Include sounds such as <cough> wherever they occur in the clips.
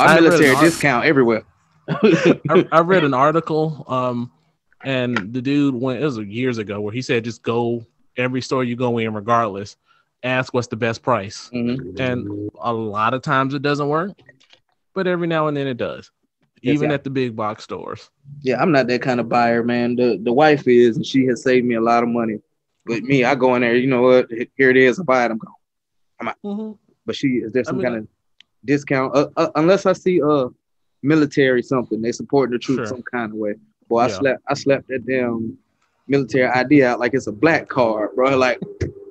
I military art- discount everywhere. <laughs> I, I read an <laughs> article, um, and the dude went. It was years ago where he said, "Just go every store you go in, regardless. Ask what's the best price." Mhm. And a lot of times it doesn't work, but every now and then it does, Yes, even yeah. at the big box stores. Yeah, I'm not that kind of buyer, man. The the wife is, and she has saved me a lot of money. But me, I go in there, you know what? Here it is. I buy it. I'm gone. Mhm. But she is there I some mean, kind of discount? Uh, uh, unless I see uh military something, they support the troops Sure. some kind of way. Boy, I Yeah. slept I slept that damn military ID out like it's a black card, bro. Like,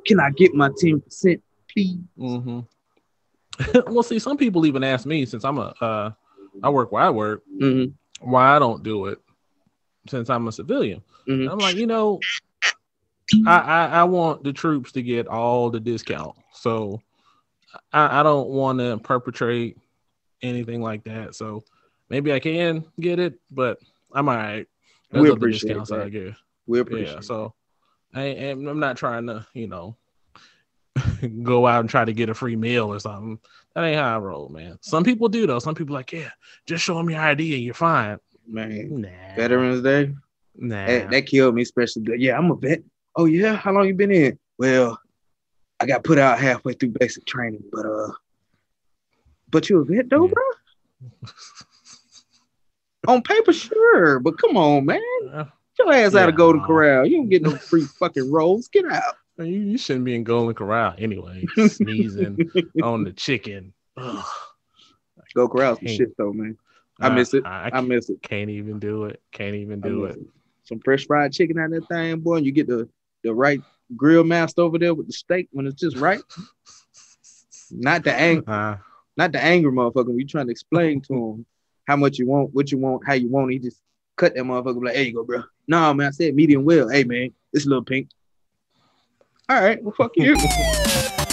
can I get my ten percent, please? Mm-hmm. <laughs> well, see, some people even ask me since I'm a uh, I work where I work, hmm why I don't do it since I'm a civilian. Mhm. I'm like, you know, I, I I want the troops to get all the discount, so I, I don't want to perpetrate anything like that. So maybe I can get it, but I'm all right. There's We appreciate discounts that. I get. We appreciate. Yeah, so I am I'm not trying to, you know, <laughs> go out and try to get a free meal or something. That ain't how I roll, man. Some people do though. Some people like, yeah, just show them your ID and you're fine. man. Nah, Veterans Day. nah. That, that killed me, especially. Yeah, I'm a vet. Oh yeah, how long you been in? Well, I got put out halfway through basic training, but uh, but you a vet though, Yeah. bro? On paper, sure, but come on, man, your ass out of Golden. Corral. You don't get no free <laughs> fucking rolls. Get out. you, you shouldn't be in Golden Corral anyway. <laughs> Sneezing on the chicken. Ugh. Go Corral some shit though, man. I miss it. I, I miss it. can't even do it. Can't even do miss it. Some fresh fried chicken out of that thing, boy, and you get the the right grill master over there with the steak when it's just right. Not the ang- <laughs> Uh, not the angry motherfucker. When you trying to explain to him how much you want, what you want, how you want, he just cut that motherfucker like, there you go, bro. No, man, I said medium well. Hey man, it's a little pink. All right, well fuck you. <laughs>